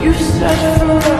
You search for